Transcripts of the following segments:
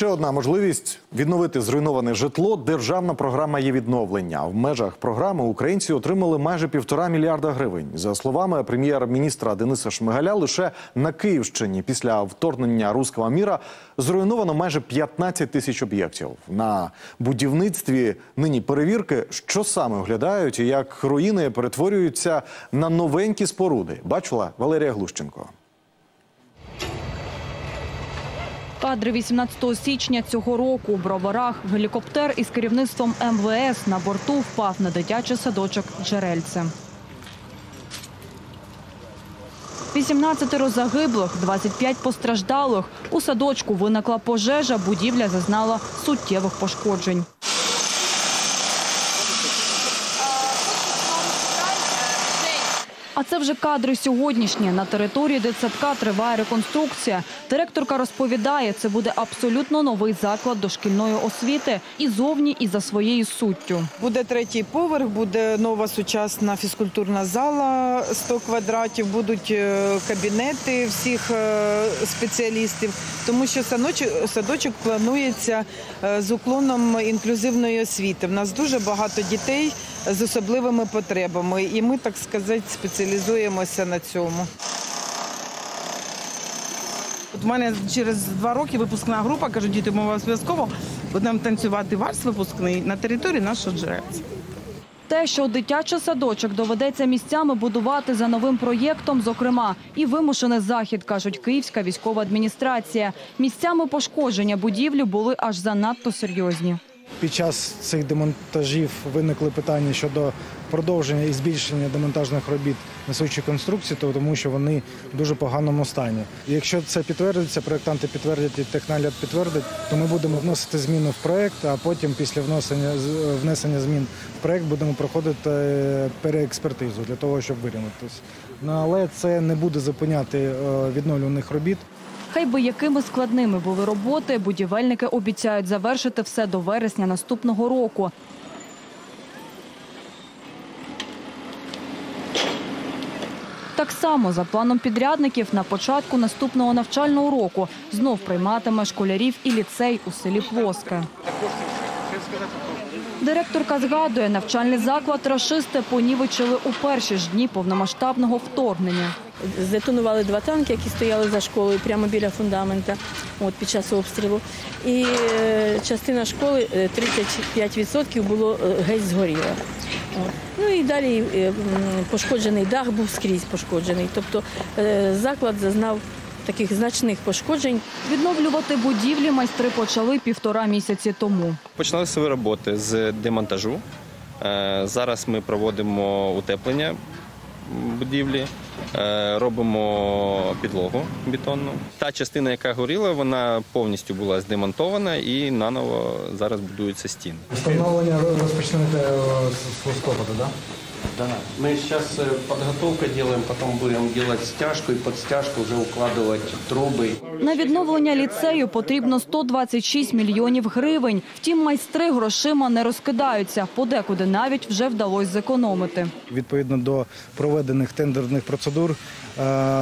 Ще одна можливість відновити зруйноване житло. Державна програма є відновлення. В межах програми українці отримали майже півтора мільярда гривень. За словами прем'єр-міністра Дениса Шмигаля, лише на Київщині після вторгнення руського міра зруйновано майже 15 тисяч об'єктів. На будівництві нині перевірки, що саме оглядають і як руїни перетворюються на новенькі споруди. Бачила Валерія Глущенко. Кадри 18 січня цього року у Броварах гелікоптер із керівництвом МВС на борту впав на дитячий садочок Джерельце. 18 загиблих, 25 постраждалих. У садочку виникла пожежа, будівля зазнала суттєвих пошкоджень. А це вже кадри сьогоднішні. На території дитсадка триває реконструкція. Директорка розповідає, це буде абсолютно новий заклад дошкільної освіти і зовні, і за своєю суттю. Буде третій поверх, буде нова сучасна фізкультурна зала 100 квадратів, будуть е, кабінети всіх е, спеціалістів, тому що садочок планується е, з уклоном інклюзивної освіти. У нас дуже багато дітей з особливими потребами, і ми, так сказати, спеціалізуємося на цьому. От У мене через два роки випускна група, кажуть, діти, ми обов'язково будемо танцювати вальс випускний на території нашого джерельця. Те, що дитячий садочок доведеться місцями будувати за новим проєктом, зокрема, і вимушений захід, кажуть Київська військова адміністрація. Місцями пошкодження будівлі були аж занадто серйозні. Під час цих демонтажів виникли питання щодо продовження і збільшення демонтажних робіт несучої конструкції, то тому що вони в дуже поганому стані. Якщо це підтвердиться, проєктанти підтвердять і технагляд підтвердить, то ми будемо вносити зміни в проєкт, а потім після внесення внесення змін в проєкт будемо проходити е, переекспертизу для того, щоб вирівнятися. Ну, але це не буде зупиняти е, відновлюваних робіт. Хай би якими складними були роботи, будівельники обіцяють завершити все до вересня наступного року. Так само, за планом підрядників, на початку наступного навчального року знов прийматиме школярів і ліцей у селі Плоске. Директорка згадує, навчальний заклад рашисти понівечили у перші ж дні повномасштабного вторгнення. Здетонували два танки, які стояли за школою прямо біля фундамента от, під час обстрілу. І е, частина школи, е, 35% було е, геть згоріла. Ну і далі е, пошкоджений дах був скрізь пошкоджений. Тобто е, заклад зазнав таких значних пошкоджень. Відновлювати будівлі майстри почали півтора місяці тому. Почали свої роботи з демонтажу. Е, Зараз ми проводимо утеплення будівлі, е, робимо підлогу бетонну. Та частина, яка горіла, вона повністю була здемонтована і наново зараз будуються стіни. Встановлення розпочнете з листопада, так? Да, мы сейчас э, подготовка делаем, потом будем делать стяжку и под стяжку уже укладывать трубы. На відновлення ліцею потрібно 126 мільйонів гривень. Втім, майстри грошима не розкидаються. Подекуди навіть вже вдалося зекономити. Відповідно до проведених тендерних процедур е,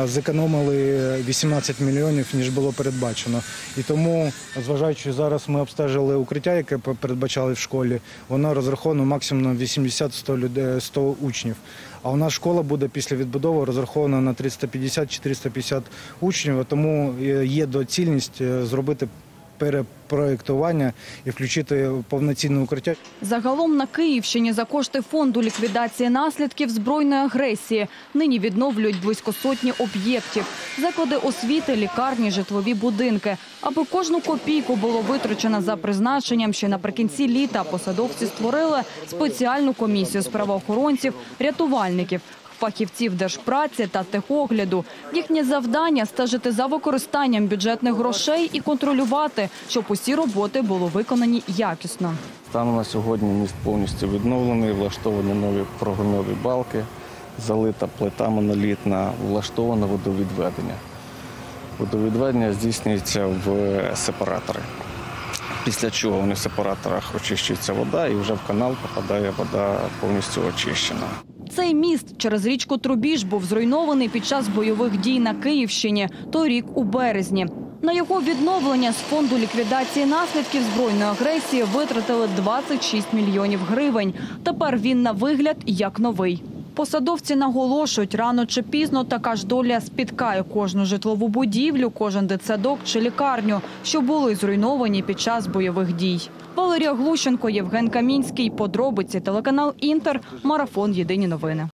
зекономили 18 мільйонів, ніж було передбачено. І тому, зважаючи зараз, ми обстежили укриття, яке передбачали в школі. Воно розраховано максимум на 80-100 людей 100 учнів. А у нас школа буде після відбудови розрахована на 350-450 учнів. Тому е, є доцільність е, зробити перепроєктування і включити повноцінне укриття. Загалом на Київщині за кошти фонду ліквідації наслідків збройної агресії нині відновлюють близько сотні об'єктів, заклади освіти, лікарні, житлові будинки. Аби кожну копійку було витрачено за призначенням, ще наприкінці літа посадовці створили спеціальну комісію з правоохоронців, рятувальників. Фахівців держпраці та техогляду їхнє завдання стежити за використанням бюджетних грошей і контролювати, щоб усі роботи були виконані якісно. Станом на сьогодні міст повністю відновлений, влаштовані нові прогоньові балки, залита плита монолітна, влаштоване водовідведення. Водовідведення здійснюється в сепаратори. Після чого в сепараторах очищується вода і вже в канал попадає вода повністю очищена. Цей міст через річку Трубіж був зруйнований під час бойових дій на Київщині торік у березні. На його відновлення з фонду ліквідації наслідків збройної агресії витратили 26 мільйонів гривень. Тепер він на вигляд як новий. Посадовці наголошують, рано чи пізно така ж доля спіткає кожну житлову будівлю, кожен дитсадок чи лікарню, що були зруйновані під час бойових дій. Валерія Глущенко, Євген Камінський. Подробиці телеканал Інтер. Марафон. Єдині новини.